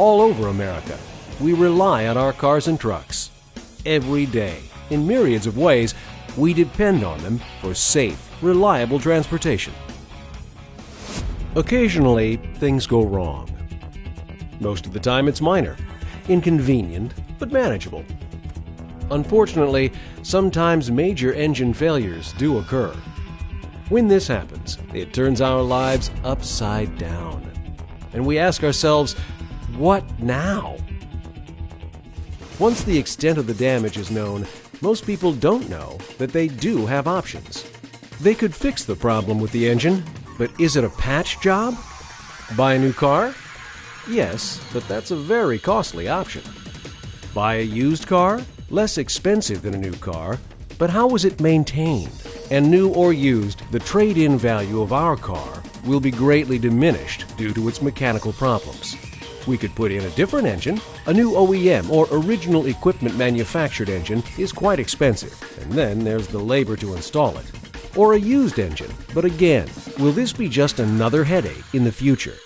All over America, we rely on our cars and trucks. Every day, in myriads of ways, we depend on them for safe, reliable transportation. Occasionally, things go wrong. Most of the time, it's minor, inconvenient, but manageable. Unfortunately, sometimes major engine failures do occur. When this happens, it turns our lives upside down. And we ask ourselves, what now? Once the extent of the damage is known, most people don't know that they do have options. They could fix the problem with the engine, but is it a patch job? Buy a new car? Yes, but that's a very costly option. Buy a used car? Less expensive than a new car, but how was it maintained? And new or used, the trade in value of our car will be greatly diminished due to its mechanical problems. We could put in a different engine. A new OEM or original equipment manufactured engine is quite expensive, and then there's the labor to install it. Or a used engine, but again, will this be just another headache in the future?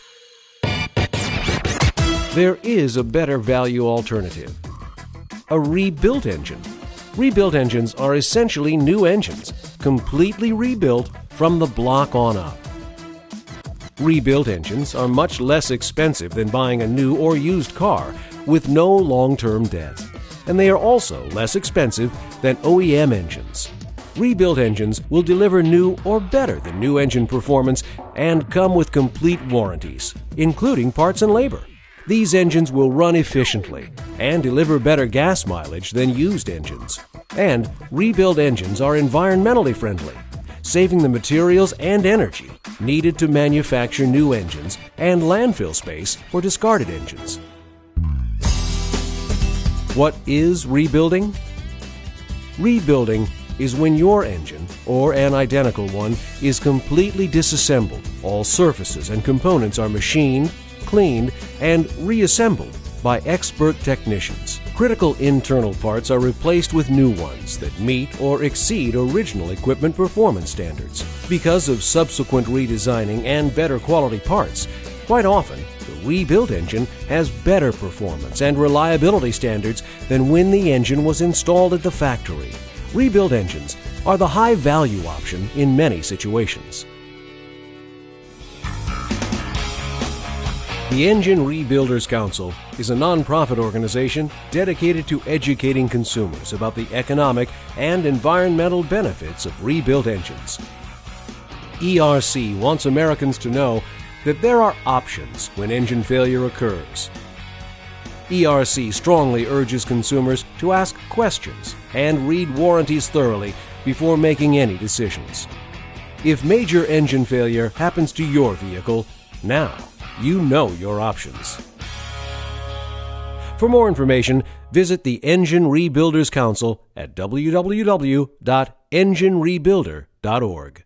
There is a better value alternative a rebuilt engine. Rebuilt engines are essentially new engines, completely rebuilt from the block on up. Rebuilt engines are much less expensive than buying a new or used car with no long term debt, and they are also less expensive than OEM engines. Rebuilt engines will deliver new or better than new engine performance and come with complete warranties, including parts and labor. These engines will run efficiently and deliver better gas mileage than used engines. And rebuilt engines are environmentally friendly, saving the materials and energy needed to manufacture new engines and landfill space for discarded engines. What is rebuilding? Rebuilding is when your engine, or an identical one, is completely disassembled. All surfaces and components are machined, cleaned, and reassembled by expert technicians. Critical internal parts are replaced with new ones that meet or exceed original equipment performance standards. Because of subsequent redesigning and better quality parts, quite often the rebuilt engine has better performance and reliability standards than when the engine was installed at the factory. Rebuilt engines are the high value option in many situations. The Engine Rebuilders Council is a nonprofit organization dedicated to educating consumers about the economic and environmental benefits of rebuilt engines. ERC wants Americans to know that there are options when engine failure occurs. ERC strongly urges consumers to ask questions and read warranties thoroughly before making any decisions. If major engine failure happens to your vehicle, now you know your options. For more information, visit the Engine Rebuilders Council at www.enginerebuilder.org.